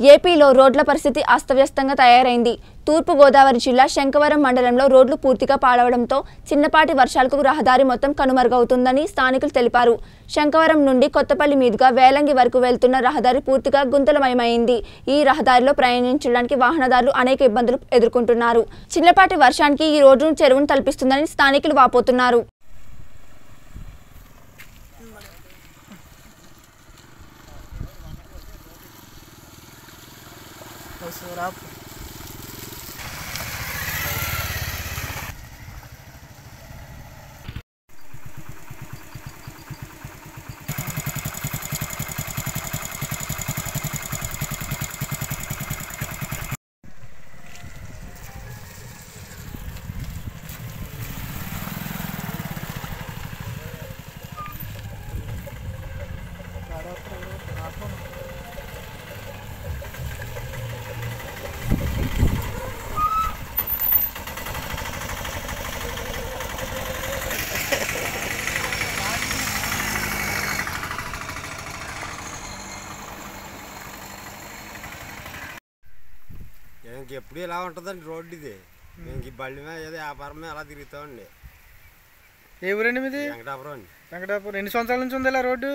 ఏపీలో రోడ్ల పరిస్థితి అస్తవ్యస్తంగా తయారైంది. తూర్పు గోదావరి జిల్లా శంకవరం మండలంలో రోడ్లు పూర్తిగా పాడవడంతో చిన్నపాటి వర్షాలకు రహదారి మొత్తం కనుమరుగవుతుందని స్థానికులు తెలిపారు. శంకవరం నుండి కొత్తపల్లి మీదుగా వేలంగి వరకు వెళ్తున్న రహదారి పూర్తిగా గుంతలమయమైంది. ఈ రహదారిలో ప్రయాణించడానికి వాహనదారులు అనేక ఇబ్బందులు ఎదుర్కొంటున్నారు. చిన్నపాటి వర్షానికి ఈ రోడ్డును చెరువును తలపిస్తుందని స్థానికులు వాపోతున్నారు. ఇంక ఎప్పుడు ఇలా ఉంటుందండి రోడ్డు ఇది. ఇంక ఈ బళ్ళ మీద ఏదో వ్యాపారం మీద అలా తిరుగుతామండి. ఏ ఊరండి మీది? వెంకటాపురం అండి. వెంకటాపురం. ఎన్ని సంవత్సరాల నుంచి ఉంది ఇలా రోడ్డు?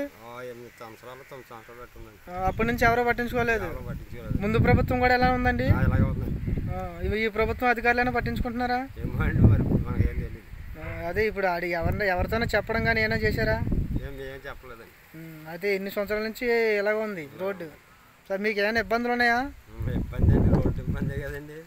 ఎనిమిది సంవత్సరాలు తొమ్మిది సంవత్సరాలు పెట్టుందండి. అప్పటి నుంచి ఎవరో పట్టించుకోలేదు. పట్టించుకోలేదు. ముందు ప్రభుత్వం కూడా ఎలా ఉందండి? ఈ ప్రభుత్వం అధికారులైనా పట్టించుకుంటున్నారా? ఏమో అండి మరి మనకేం తెలియదు అదే ఇప్పుడు ఆడి ఎవరిని ఎవరితోనో చెప్పడం కానీ ఏమైనా చేశారా? ఏం చెప్పలేదండి. అదే ఎన్ని సంవత్సరాల నుంచి ఇలాగ ఉంది రోడ్డు. సార్ మీకు ఏమైనా ఇబ్బందులు ఉన్నాయా? ఇబ్బంది అండి రోడ్డు ఇబ్బందే కదండి